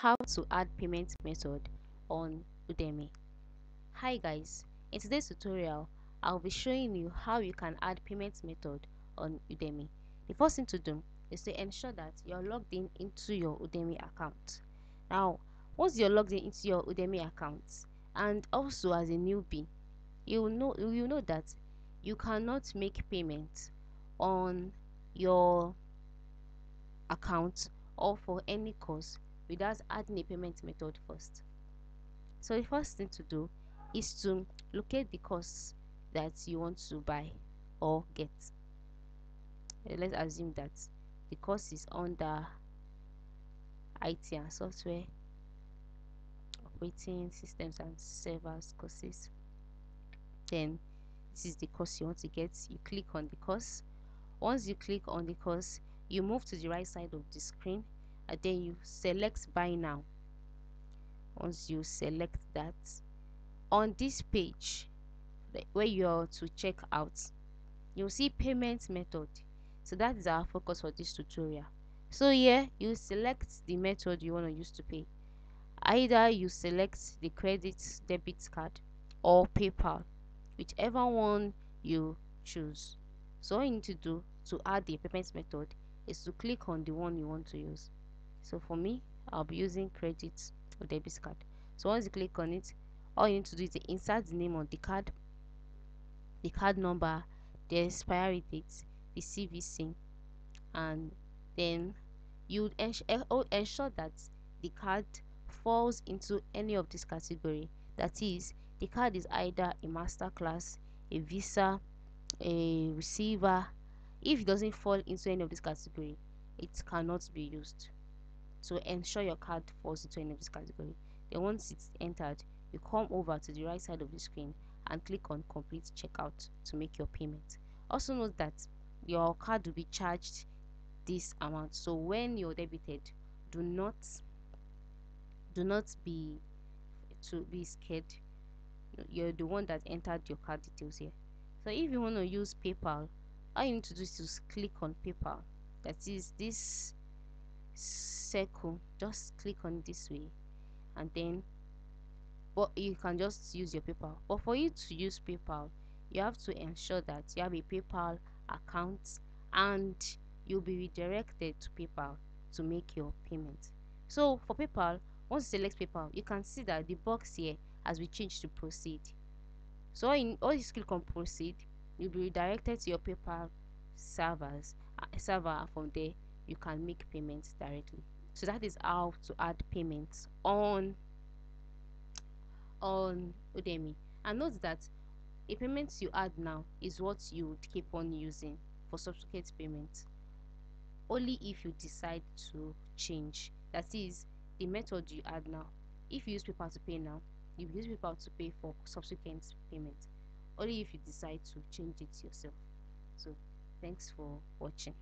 how to add payment method on Udemy. Hi guys, in today's tutorial, I'll be showing you how you can add payment method on Udemy. The first thing to do is to ensure that you're logged in into your Udemy account. Now, once you're logged in into your Udemy account, and also as a newbie, you will know you know that you cannot make payment on your account or for any course without adding a payment method first. So the first thing to do is to locate the course that you want to buy or get. Uh, let's assume that the course is under IT and software operating systems and servers courses. Then this is the course you want to get. You click on the course. Once you click on the course, you move to the right side of the screen and then you select buy now. Once you select that on this page where you're to check out you'll see payment method. So that is our focus for this tutorial. So here you select the method you want to use to pay. Either you select the credit debit card or paypal whichever one you choose. So all you need to do to add the payment method is to click on the one you want to use so for me i'll be using credit or debit card. So once you click on it all you need to do is to insert the name on the card the card number the expiry date the cvc and then you oh, ensure that the card falls into any of this category. That is the card is either a Mastercard a visa a receiver. If it doesn't fall into any of this category it cannot be used to ensure your card falls into any of this category. Then once it's entered, you come over to the right side of the screen and click on complete checkout to make your payment. Also note that your card will be charged this amount. So when you're debited, do not do not be to be scared. You're the one that entered your card details here. So if you want to use PayPal, all you need to do is to click on PayPal. That is this circle just click on this way and then but you can just use your paypal. But for you to use paypal you have to ensure that you have a paypal account and you'll be redirected to paypal to make your payment. So for paypal once you select paypal you can see that the box here has been changed to proceed. So in all you click on proceed you'll be redirected to your paypal servers uh, server from there you can make payments directly so that is how to add payments on on udemy. And note that a payment you add now is what you would keep on using for subsequent payments. Only if you decide to change. That is the method you add now. If you use PayPal to pay now you use PayPal to pay for subsequent payments. Only if you decide to change it yourself. So thanks for watching